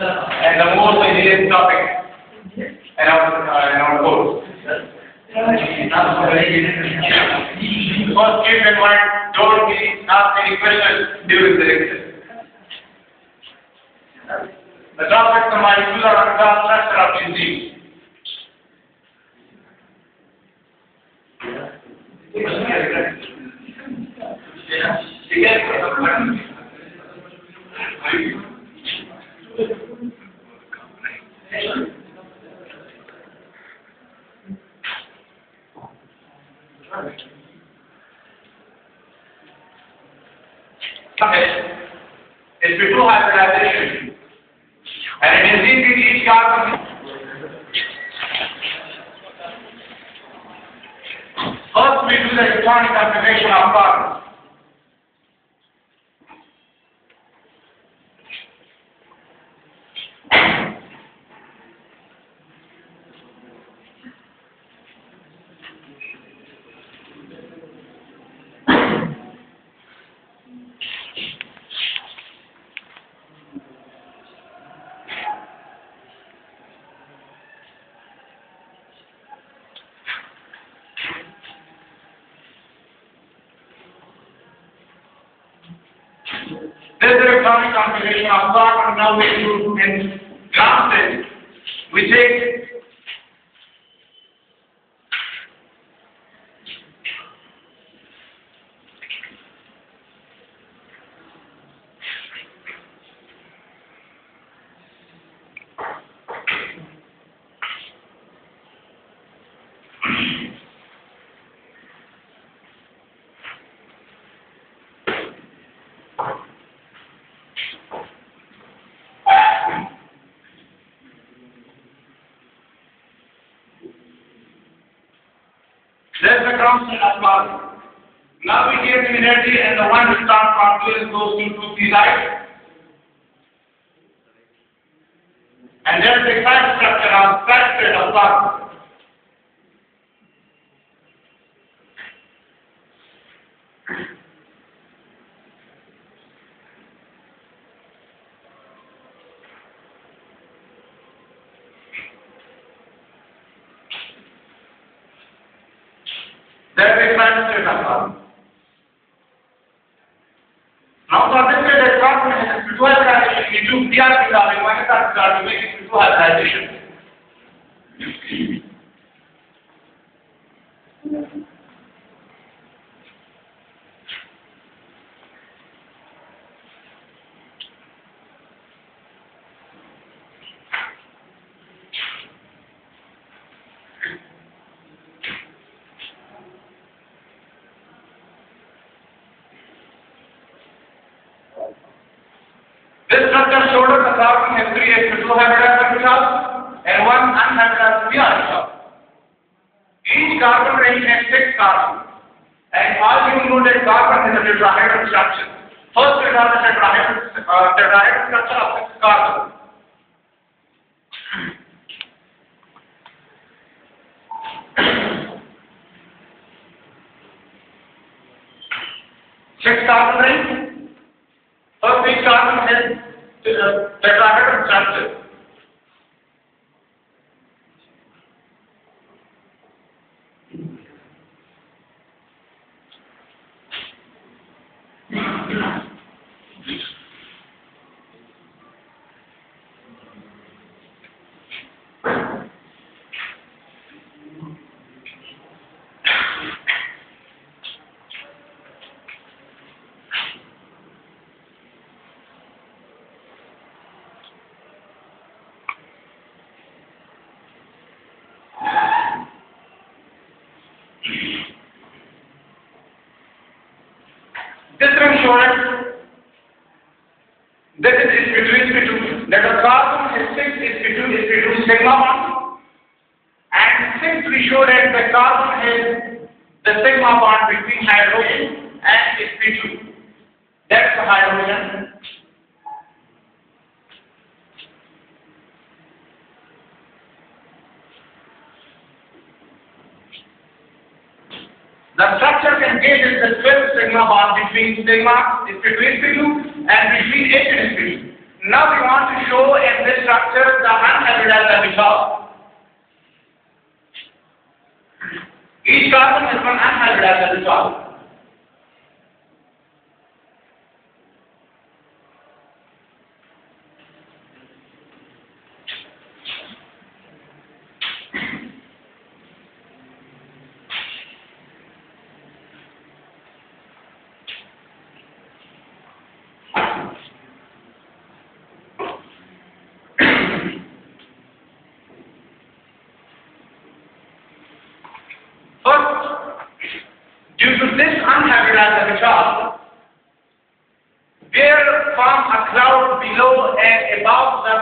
and the most engineering topic in our, uh, in our course. First, in mind, don't be, ask any questions during the lecture. The topics of my are under structure of disease. Is true hybridization. And it is in each carbon. First, we do the electronic configuration of carbons. This is carbon. Now we. We take There's the state of carbon. Now we get the energy and the one who start particle goes to 2p right. And there's the exact structure of that of carbon. That is my state of carbon. Now for this state of carbon has to hybridization into DRP carbon minus RP carbon make it into hybridization. This structure showed us carbon has three sp2 hybridized shells and one unhybridized PR shell. Each carbon ring has six carbons and all included carbon is a tetrahedral structure. First we have the tetrahedral, uh, structure of six carbons. Six carbon rings. Has uh, tetrahedral structure. Shown this is sp2 sp2 that the carbon has six sp2 sp2 sigma bond and since we showed that the carbon has the sigma bond between hydrogen and sp2 that's the hydrogen The structure engages the 12 sigma bond between sigma sp2 sp2 and between H and sp2. Now we want to show in this structure the unhybridized abyssal. Each carbon is one unhybridized abyssal. First, due to this unhybridized abyssal, there form a cloud below and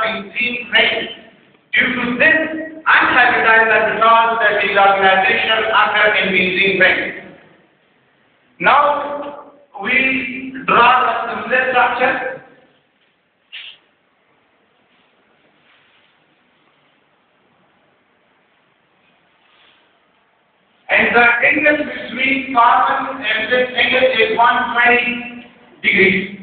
benzene ring. Due to this unhybridized abyssal, the desorganization occur in benzene ring. Now, we draw the similar structure. And the angle between carbon and this angle is 120 degrees.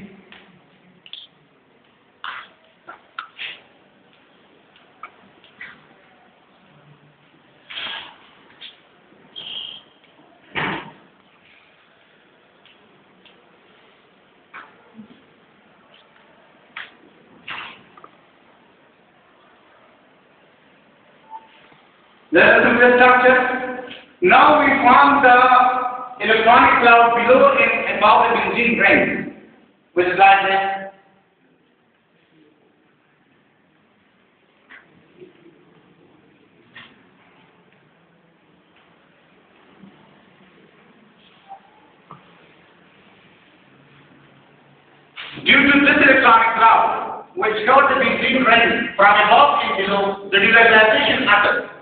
That's the structure. Now we form the electronic cloud below and above the benzene ring, which is like this. Due to this electronic cloud, which shows the benzene ring from above and below, the delamination occurs.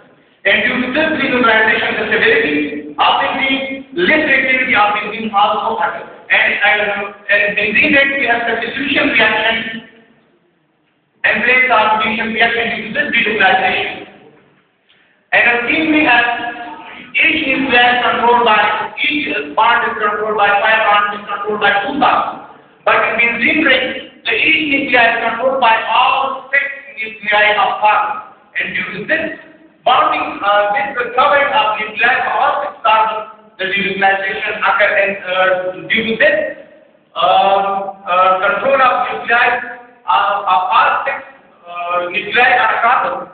And due to this delamination, the stability of benzene, less reactivity of benzene also occurs. And, uh, and benzene rate we have substitution reaction and rate substitution reaction due to this delamination. And a team we have each nucleus controlled by each bond is controlled by five bonds is controlled by two bonds. But in benzene ring, the each nuclei is controlled by all six nuclei of carbon. And due to this bonding, uh, this the of nuclei of all six carbon, the denucleation occur and uh, due to this uh, uh, control of nuclei uh, of all six uh, nuclei of carbon,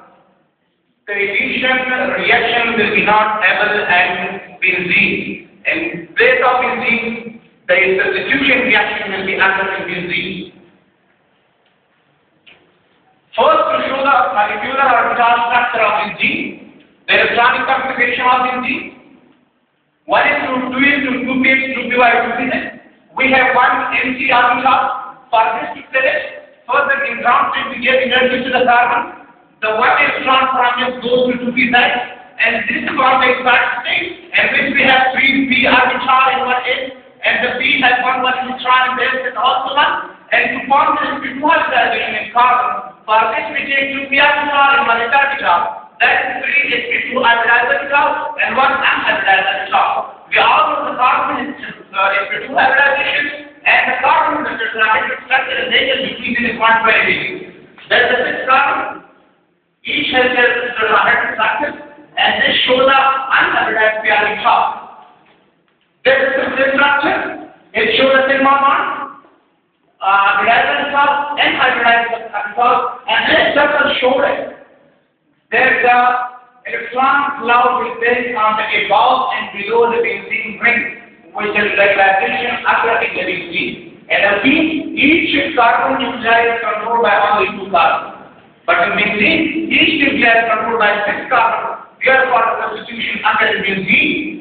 the addition reaction will be not able and benzene. In place of benzene, the substitution reaction will be occur in benzene. First, to show the molecular orbital structure of benzene, the electronic configuration of benzene. One is to two is to two page to two by two page. We have one MC orbital. For this to finish, first the ground state we give energy to the carbon. The one electron from it goes to two p side, and this forms a exact state, and which we have three p orbital in one end, and the p has one electron in there and also one. And to form this p2 hybridization in carbon, for this we take two p orbital and one orbital. That is three sp2 hybridized and one unhybridized orbital. We all know the carbon is uh, sp2 hybridization and the carbon is the atomic structure is naked between is 120 degrees. That's the sixth carbon. Each has their atomic structure and this shows the unhybridized pairing top. This is the structure. It shows the sigma bond, uh, hybridized orbital and hybridized orbital and this circle showed it. There's a electron cloud is based on the above and below the benzene ring, which is regularization occur in the benzene. And a P, each carbon nuclei is controlled by only two carbons. But in benzene, each nuclei is controlled by six carbons. Therefore, the substitution occurs in benzene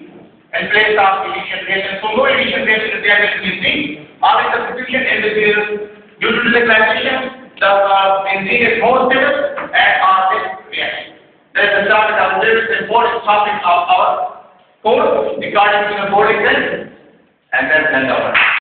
in place of emission reaction. So no emission reaction is there in benzene. Substitution in the due to the regularization, the uh, benzene is more stable and on this reaction. That is the topic of this important topic of our course according to the board and then send over.